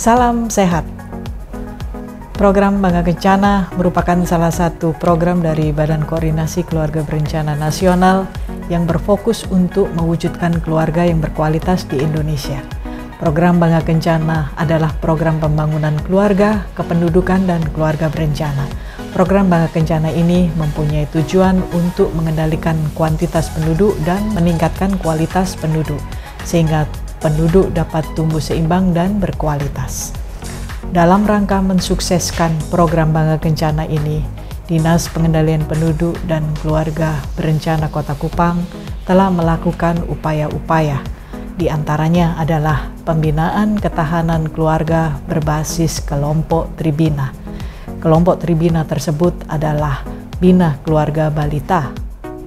Salam sehat. Program Bangga Kencana merupakan salah satu program dari Badan Koordinasi Keluarga Berencana Nasional yang berfokus untuk mewujudkan keluarga yang berkualitas di Indonesia. Program Bangga Kencana adalah program pembangunan keluarga, kependudukan, dan keluarga berencana. Program Bangga Kencana ini mempunyai tujuan untuk mengendalikan kuantitas penduduk dan meningkatkan kualitas penduduk, sehingga penduduk dapat tumbuh seimbang dan berkualitas. Dalam rangka mensukseskan program Bangga Kencana ini, Dinas Pengendalian Penduduk dan Keluarga Berencana Kota Kupang telah melakukan upaya-upaya. Di antaranya adalah pembinaan ketahanan keluarga berbasis kelompok Tribina. Kelompok Tribina tersebut adalah Bina Keluarga Balita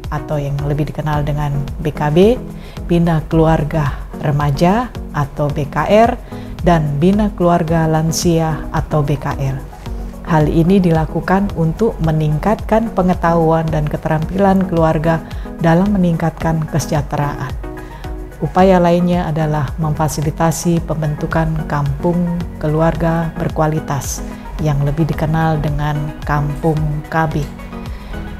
atau yang lebih dikenal dengan BKB, Bina Keluarga Remaja atau BKR, dan Bina Keluarga Lansia atau BKL. Hal ini dilakukan untuk meningkatkan pengetahuan dan keterampilan keluarga dalam meningkatkan kesejahteraan. Upaya lainnya adalah memfasilitasi pembentukan kampung keluarga berkualitas yang lebih dikenal dengan Kampung KB.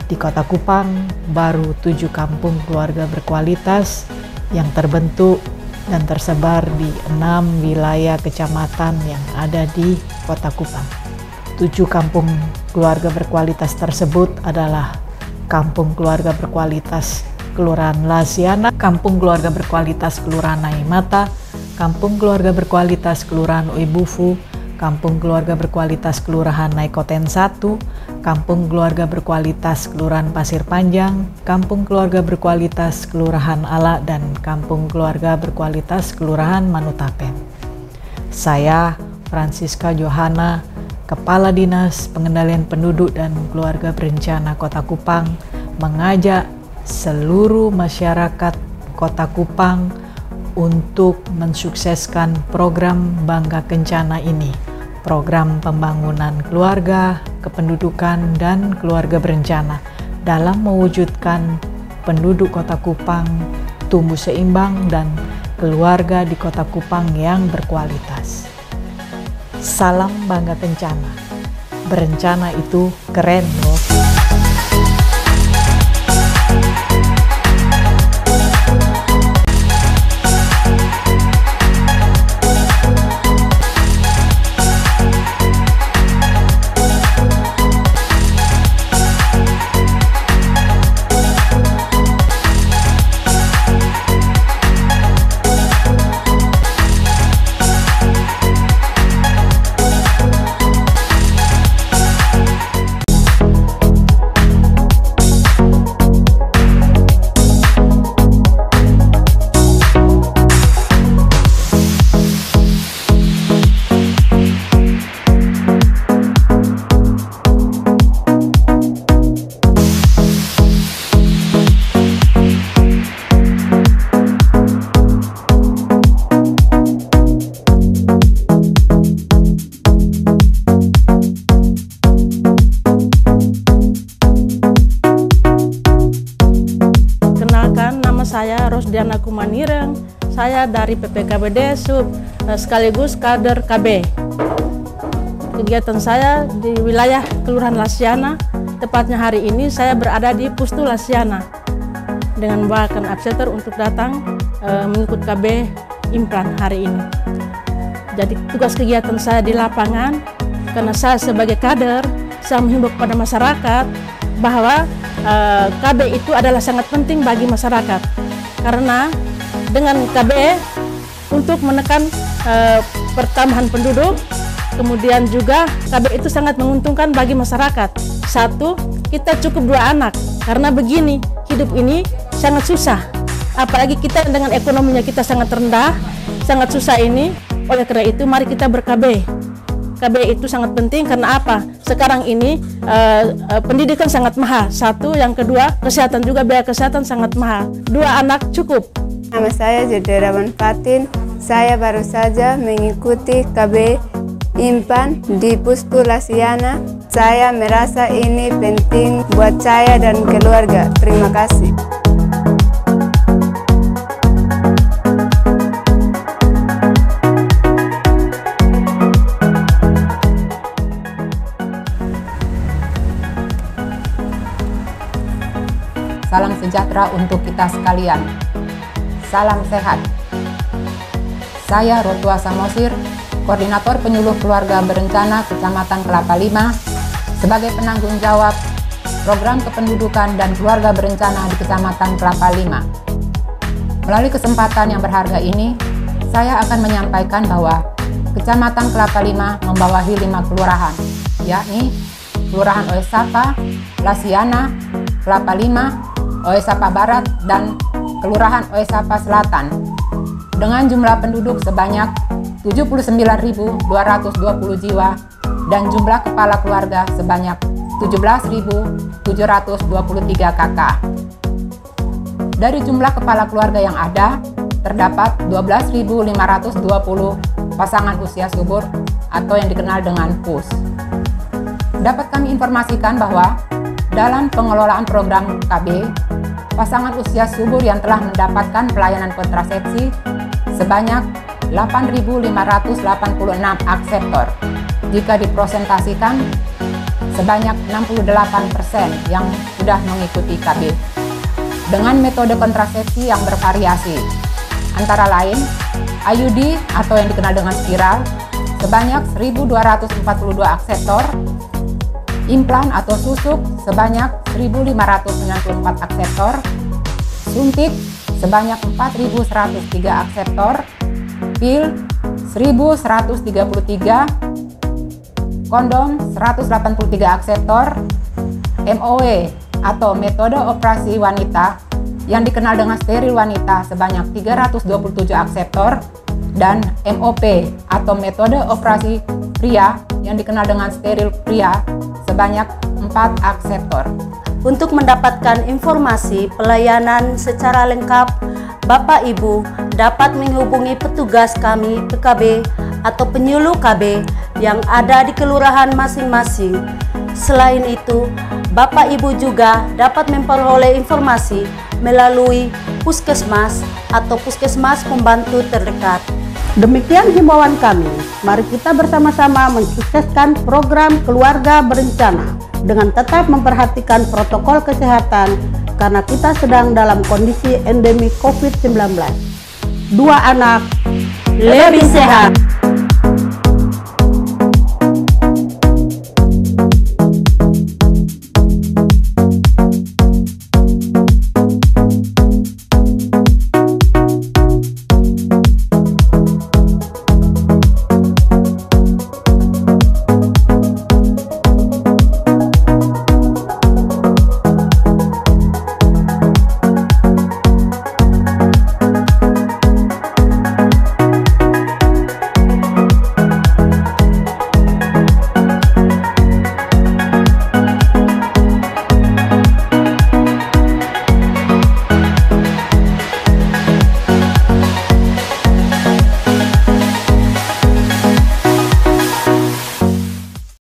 Di Kota Kupang, baru tujuh kampung keluarga berkualitas yang terbentuk dan tersebar di enam wilayah kecamatan yang ada di Kota Kupang. Tujuh kampung keluarga berkualitas tersebut adalah Kampung Keluarga Berkualitas Kelurahan Lasiana, Kampung Keluarga Berkualitas Kelurahan Naimata, Kampung Keluarga Berkualitas Kelurahan Uibufu, Kampung Keluarga Berkualitas Kelurahan Naikoten 1, Kampung Keluarga Berkualitas Kelurahan Pasir Panjang, Kampung Keluarga Berkualitas Kelurahan Ala, dan Kampung Keluarga Berkualitas Kelurahan Manutapen. Saya, Francisca Johana, Kepala Dinas Pengendalian Penduduk dan Keluarga Berencana Kota Kupang, mengajak seluruh masyarakat Kota Kupang untuk mensukseskan program Bangga Kencana ini program pembangunan keluarga, kependudukan, dan keluarga berencana dalam mewujudkan penduduk Kota Kupang tumbuh seimbang dan keluarga di Kota Kupang yang berkualitas. Salam bangga kencana. Berencana itu keren loh. Rosdiana Kumanireng. Saya dari PPKBD Sub eh, sekaligus kader KB. Kegiatan saya di wilayah Kelurahan Lasiana, tepatnya hari ini saya berada di Pustu Lasiana dengan membawakan abseter untuk datang e, mengikut KB implan hari ini. Jadi tugas kegiatan saya di lapangan karena saya sebagai kader saya menghimbau kepada masyarakat bahwa e, eh, KB itu adalah sangat penting bagi masyarakat karena dengan KBE untuk menekan uh, pertambahan penduduk kemudian juga KB itu sangat menguntungkan bagi masyarakat. Satu kita cukup dua anak. Karena begini hidup ini sangat susah. Apalagi kita dengan ekonominya kita sangat rendah sangat susah ini. Oleh karena itu mari kita berKB KB itu sangat penting karena apa? Sekarang ini uh, uh, pendidikan sangat mahal. Satu, yang kedua kesehatan juga biaya kesehatan sangat mahal. Dua anak cukup. Nama saya Jederawan Fatin. Saya baru saja mengikuti KB Impan di Pustu Lasiana. Saya merasa ini penting buat saya dan keluarga. Terima kasih. Salam sejahtera untuk kita sekalian. Salam sehat. Saya Rotua Samosir, Koordinator Penyuluh Keluarga Berencana Kecamatan Kelapa Lima, sebagai penanggung jawab program kependudukan dan keluarga berencana di Kecamatan Kelapa Lima. Melalui kesempatan yang berharga ini, saya akan menyampaikan bahwa Kecamatan Kelapa Lima membawahi lima kelurahan, yakni Kelurahan Oesapa, Lasiana, Kelapa Lima, Oesapa Barat, dan Kelurahan Oesapa Selatan dengan jumlah penduduk sebanyak 79.220 jiwa dan jumlah kepala keluarga sebanyak 17.723 KK. Dari jumlah kepala keluarga yang ada, terdapat 12.520 pasangan usia subur atau yang dikenal dengan PUS. Dapat kami informasikan bahwa dalam pengelolaan program KB, pasangan usia subur yang telah mendapatkan pelayanan kontrasepsi sebanyak 8.586 akseptor. Jika dipresentasikan, sebanyak 68% yang sudah mengikuti KB. Dengan metode kontrasepsi yang bervariasi, antara lain IUD atau yang dikenal dengan spiral sebanyak 1.242 akseptor, implan atau susuk sebanyak 1.594 akseptor, suntik sebanyak 4.103 akseptor, pil 1.133, kondom 183 akseptor, MOE atau metode operasi wanita yang dikenal dengan steril wanita sebanyak 327 akseptor, dan MOP atau metode operasi pria yang dikenal dengan steril pria sebanyak 4 akseptor. Untuk mendapatkan informasi pelayanan secara lengkap, Bapak Ibu dapat menghubungi petugas kami PKB atau penyuluh KB yang ada di kelurahan masing-masing. Selain itu, Bapak Ibu juga dapat memperoleh informasi melalui puskesmas atau puskesmas pembantu terdekat. Demikian himbauan kami. Mari kita bersama-sama mensukseskan program keluarga berencana dengan tetap memperhatikan protokol kesehatan karena kita sedang dalam kondisi endemi COVID-19. Dua anak Lebih sehat.